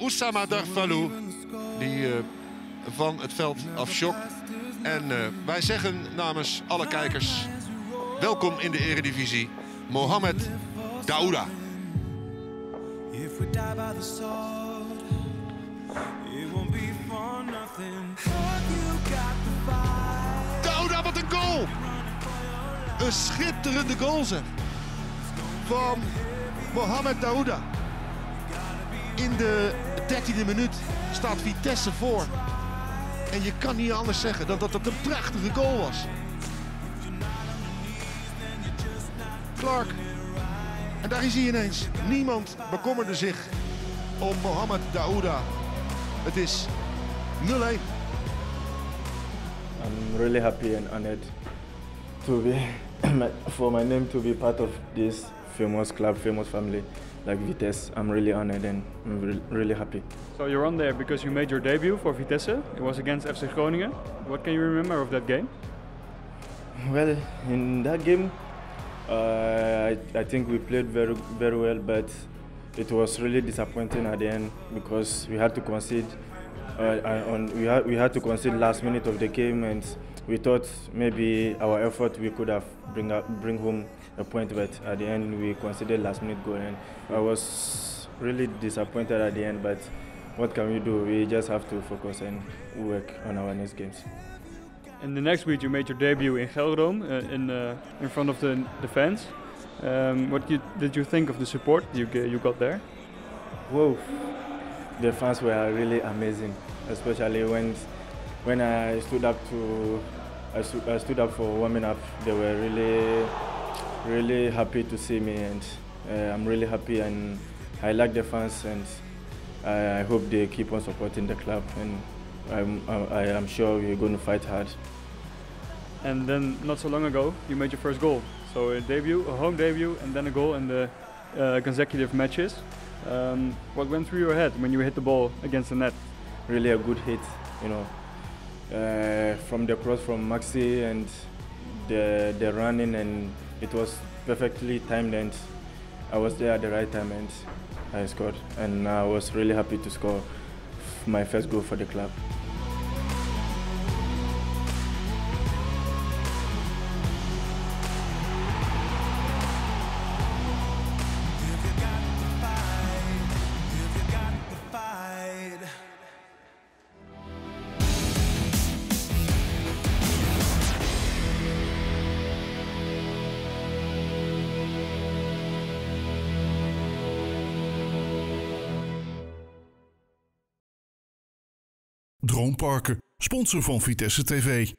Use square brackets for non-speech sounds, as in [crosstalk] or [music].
Oussama Darfalou, die uh, van het veld afschokt. En uh, wij zeggen namens alle kijkers, welkom in de eredivisie, Mohamed Daouda. Daouda, wat een goal! Een schitterende goal zeg. Van Mohamed Daouda. In de 13e minuut staat Vitesse voor. En je kan niet anders zeggen dan dat het een prachtige goal was. Clark. En daar is hij ineens. Niemand bekommerde zich om Mohamed Daouda. Het is 0-1. I'm really happy and honored to be [coughs] for my name to be part of this famous club, famous family like Vitesse. I'm really honored and I'm re really happy. So you're on there because you made your debut for Vitesse. It was against FC Groningen. What can you remember of that game? Well, in that game, uh, I, I think we played very very well, but it was really disappointing at the end because we had to concede. Uh, on, we, had, we had to concede last minute of the game and we thought maybe our effort we could have bring up, bring home a point, but at the end we considered last minute goal, and I was really disappointed at the end. But what can we do? We just have to focus and work on our next games. In the next week, you made your debut in Gelredome uh, in uh, in front of the, the fans. Um, what you, did you think of the support you you got there? Whoa, the fans were really amazing, especially when when I stood up to I, stu I stood up for warming up. They were really really happy to see me and uh, I'm really happy and I like the fans and I, I, hope they keep on supporting the club and I'm, I, I am sure we're going to fight hard. And then not so long ago you made your first goal. So a debut, a home debut and then a goal in the uh, consecutive matches. Um, what went through your head when you hit the ball against the net? Really a good hit, you know. Uh, from the cross from Maxi and the, the running and it was perfectly timed and I was there at the right time and I scored and I was really happy to score my first goal for the club. Droomparken, sponsor van Vitesse TV.